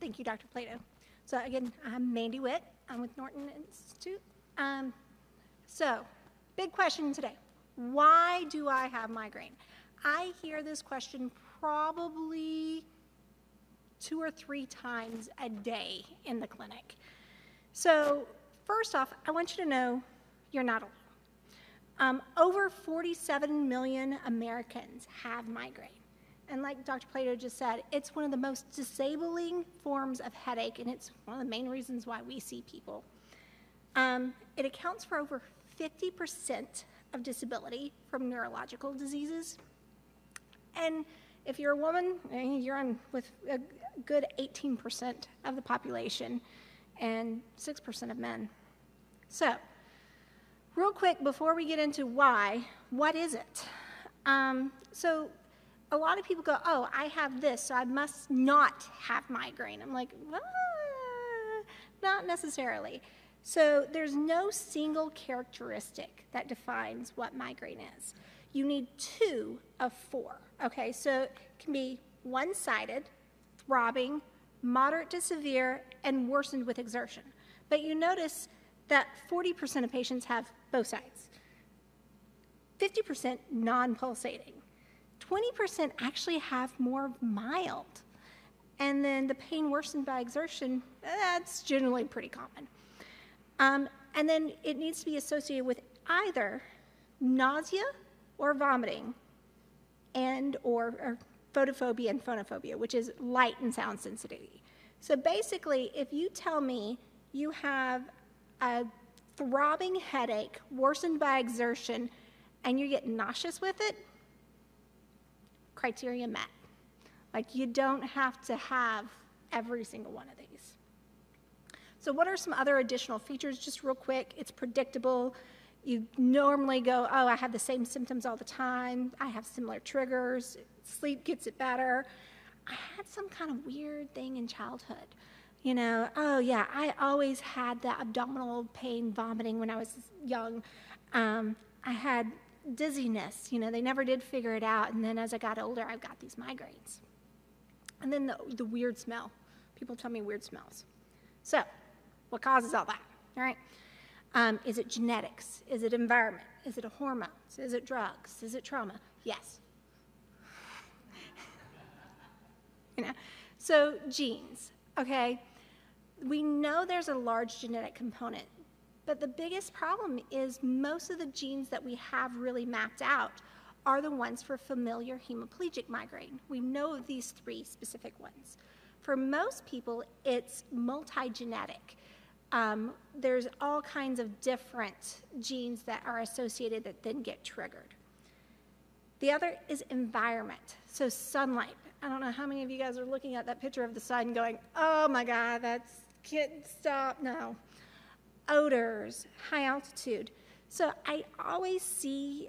Thank you, Dr. Plato. So again, I'm Mandy Whitt. I'm with Norton Institute. Um, so, big question today. Why do I have migraine? I hear this question probably two or three times a day in the clinic. So, first off, I want you to know you're not alone. Um, over 47 million Americans have migraine. And like Dr. Plato just said, it's one of the most disabling forms of headache, and it's one of the main reasons why we see people. Um, it accounts for over 50% of disability from neurological diseases. And if you're a woman, eh, you're on with a good 18% of the population and 6% of men. So, real quick, before we get into why, what is it? Um, so, a lot of people go, Oh, I have this, so I must not have migraine. I'm like, ah, Not necessarily. So, there's no single characteristic that defines what migraine is. You need two of four. Okay, so it can be one sided, throbbing, moderate to severe, and worsened with exertion. But you notice that 40% of patients have both sides, 50% non pulsating, 20% actually have more mild. And then the pain worsened by exertion, that's generally pretty common. Um, and then it needs to be associated with either nausea or vomiting and or, or photophobia and phonophobia, which is light and sound sensitivity. So basically, if you tell me you have a throbbing headache worsened by exertion and you get nauseous with it, criteria met. Like you don't have to have every single one of these. So, what are some other additional features? Just real quick, it's predictable. You normally go, oh, I have the same symptoms all the time. I have similar triggers. Sleep gets it better. I had some kind of weird thing in childhood. You know, oh, yeah, I always had that abdominal pain, vomiting when I was young. Um, I had dizziness. You know, they never did figure it out. And then as I got older, I've got these migraines. And then the, the weird smell. People tell me weird smells. So, what causes all that? All right. Um, is it genetics? Is it environment? Is it hormones? Is it drugs? Is it trauma? Yes. you know, so genes. Okay, we know there's a large genetic component, but the biggest problem is most of the genes that we have really mapped out are the ones for familial hemiplegic migraine. We know these three specific ones. For most people, it's multigenetic. Um, there's all kinds of different genes that are associated that then get triggered. The other is environment, so sunlight. I don't know how many of you guys are looking at that picture of the sun going, oh my God, that's, can't stop, no. Odors, high altitude. So I always see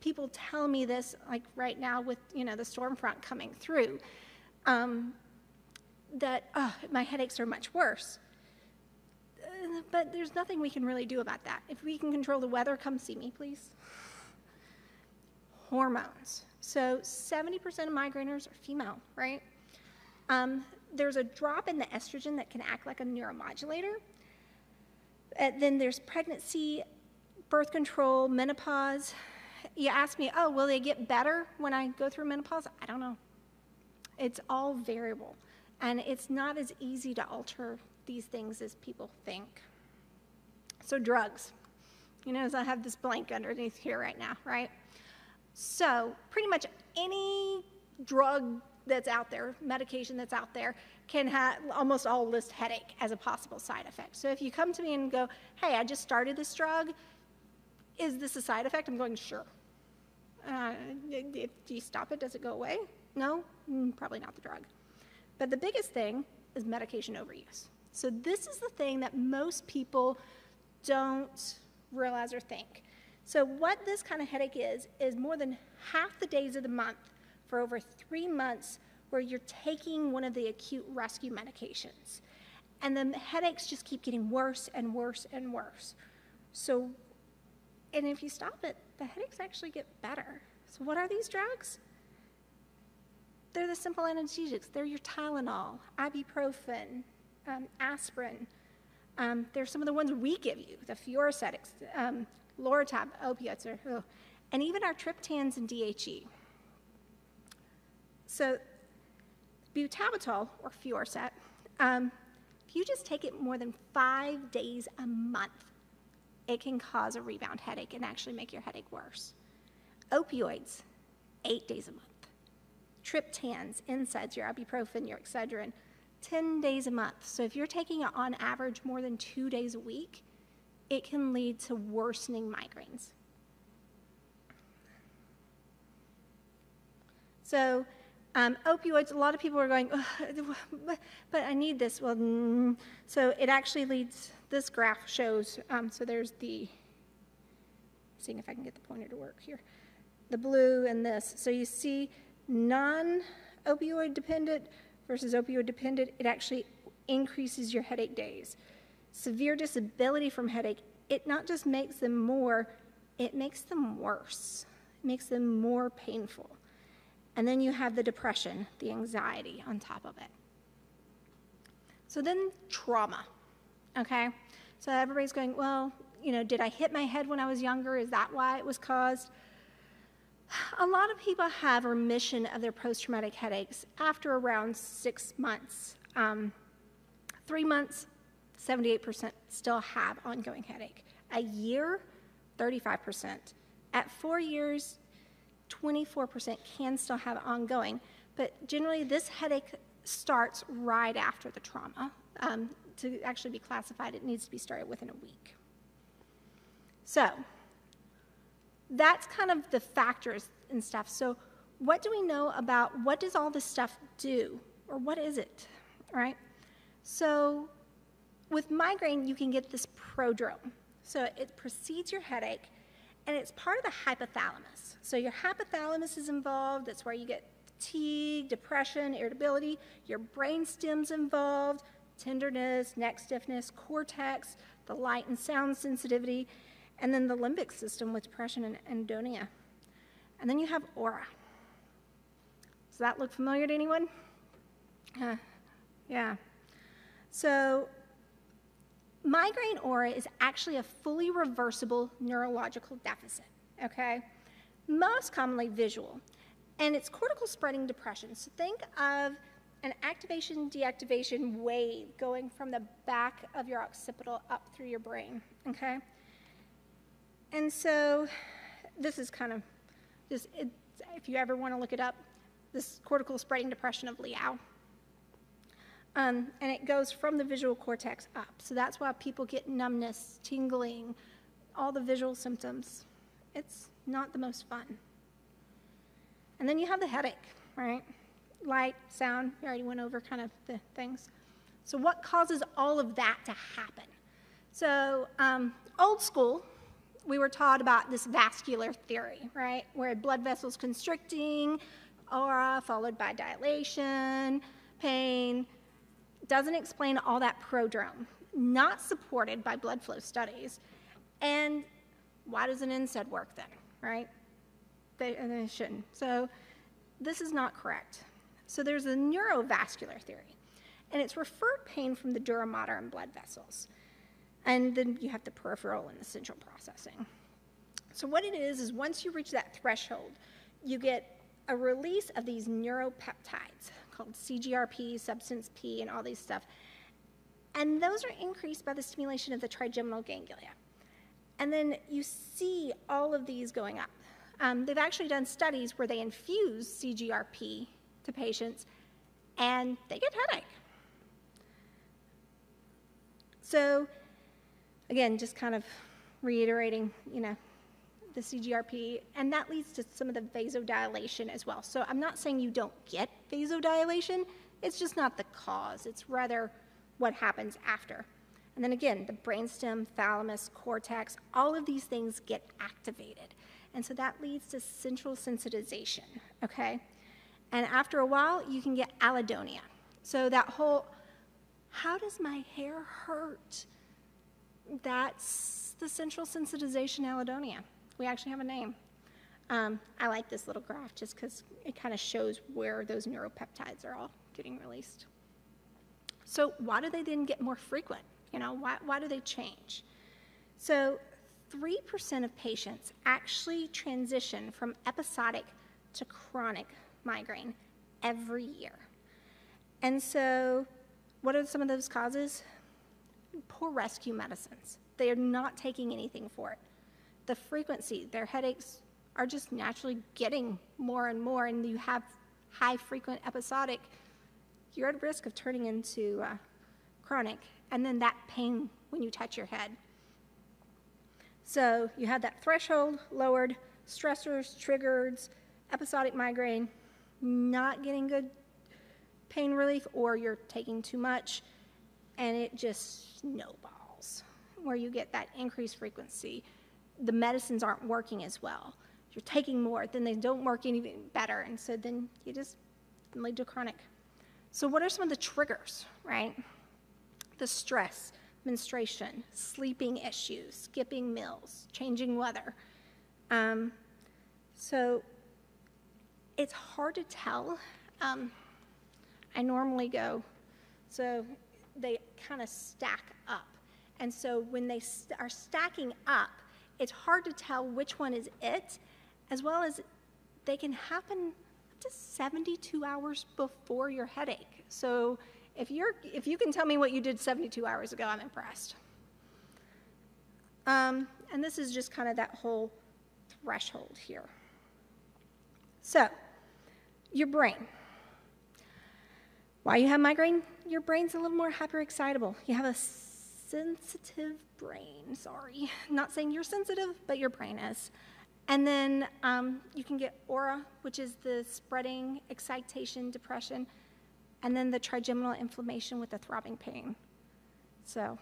people tell me this, like right now with, you know, the storm front coming through, um, that, oh, my headaches are much worse but there's nothing we can really do about that. If we can control the weather, come see me, please. Hormones. So 70% of migraineurs are female, right? Um, there's a drop in the estrogen that can act like a neuromodulator. Uh, then there's pregnancy, birth control, menopause. You ask me, oh, will they get better when I go through menopause? I don't know. It's all variable. And it's not as easy to alter these things as people think. So, drugs. You notice I have this blank underneath here right now, right? So, pretty much any drug that's out there, medication that's out there, can have almost all list headache as a possible side effect. So, if you come to me and go, hey, I just started this drug, is this a side effect? I'm going, sure. Uh, if you stop it, does it go away? No, mm, probably not the drug. But the biggest thing is medication overuse. So, this is the thing that most people don't realize or think. So, what this kind of headache is, is more than half the days of the month for over three months where you're taking one of the acute rescue medications. And the headaches just keep getting worse and worse and worse. So, and if you stop it, the headaches actually get better. So, what are these drugs? they're the simple analgesics. They're your Tylenol, ibuprofen, um, aspirin. Um, they're some of the ones we give you, the Fioricet, um, Lortab, opiates, or, ugh. and even our triptans and DHE. So butalbital, or Fioricet, um, if you just take it more than five days a month, it can cause a rebound headache and actually make your headache worse. Opioids, eight days a month. Triptans, NSAIDs, your ibuprofen, your Excedrin, 10 days a month. So if you're taking it on average more than two days a week, it can lead to worsening migraines. So um, opioids, a lot of people are going, but I need this. Well, mm. so it actually leads, this graph shows, um, so there's the, seeing if I can get the pointer to work here, the blue and this. So you see non-opioid dependent versus opioid dependent, it actually increases your headache days. Severe disability from headache, it not just makes them more, it makes them worse. It makes them more painful. And then you have the depression, the anxiety on top of it. So then trauma, okay? So everybody's going, well, you know, did I hit my head when I was younger? Is that why it was caused? A lot of people have remission of their post traumatic headaches after around six months. Um, three months, 78% still have ongoing headache. A year, 35%. At four years, 24% can still have ongoing. But generally, this headache starts right after the trauma. Um, to actually be classified, it needs to be started within a week. So, that's kind of the factors and stuff. So, what do we know about what does all this stuff do, or what is it, right? So, with migraine, you can get this prodrome. So, it precedes your headache, and it's part of the hypothalamus. So, your hypothalamus is involved. That's where you get fatigue, depression, irritability. Your brain stem's involved, tenderness, neck stiffness, cortex, the light and sound sensitivity and then the limbic system with depression and anhedonia. And then you have aura. Does that look familiar to anyone? Uh, yeah. So, migraine aura is actually a fully reversible neurological deficit, okay? Most commonly visual. And it's cortical spreading depression. So, think of an activation deactivation wave going from the back of your occipital up through your brain, okay? And so this is kind of just, if you ever want to look it up, this cortical spreading depression of Leão. Um, and it goes from the visual cortex up. So that's why people get numbness, tingling, all the visual symptoms. It's not the most fun. And then you have the headache, right? Light, sound, we already went over kind of the things. So, what causes all of that to happen? So, um, old school, we were taught about this vascular theory, right? Where blood vessels constricting, aura followed by dilation, pain. Doesn't explain all that prodrome. Not supported by blood flow studies. And why does an NSAID work then, right? They, they shouldn't. So this is not correct. So there's a neurovascular theory, and it's referred pain from the dura mater and blood vessels. And then you have the peripheral and the central processing. So, what it is, is once you reach that threshold, you get a release of these neuropeptides called CGRP, substance P, and all these stuff. And those are increased by the stimulation of the trigeminal ganglia. And then you see all of these going up. Um, they've actually done studies where they infuse CGRP to patients and they get headache. So again, just kind of reiterating, you know, the CGRP, and that leads to some of the vasodilation as well. So I'm not saying you don't get vasodilation, it's just not the cause, it's rather what happens after. And then again, the brainstem, thalamus, cortex, all of these things get activated. And so that leads to central sensitization, okay? And after a while, you can get allodynia. So that whole, how does my hair hurt? that's the central sensitization allodynia. We actually have a name. Um, I like this little graph just because it kind of shows where those neuropeptides are all getting released. So why do they then get more frequent? You know, why, why do they change? So 3% of patients actually transition from episodic to chronic migraine every year. And so what are some of those causes? Poor rescue medicines. They are not taking anything for it. The frequency, their headaches are just naturally getting more and more, and you have high frequent episodic, you're at risk of turning into uh, chronic, and then that pain when you touch your head. So you have that threshold lowered, stressors, triggers, episodic migraine, not getting good pain relief, or you're taking too much, and it just snowballs where you get that increased frequency. The medicines aren't working as well. You're taking more, then they don't work any better, and so then you just lead to chronic. So, what are some of the triggers, right? The stress, menstruation, sleeping issues, skipping meals, changing weather. Um, so, it's hard to tell. Um, I normally go, so they kind of stack up. And so when they st- are stacking up, it's hard to tell which one is it, as well as they can happen up to 72 hours before your headache. So if, you're, if you can tell me what you did 72 hours ago, I'm impressed. Um, and this is just kind of that whole threshold here. So, your brain. Why you have migraine? Your brain's a little more hyperexcitable. You have a sensitive brain, sorry. Not saying you're sensitive, but your brain is. And then um, you can get aura, which is the spreading excitation, depression, and then the trigeminal inflammation with the throbbing pain. So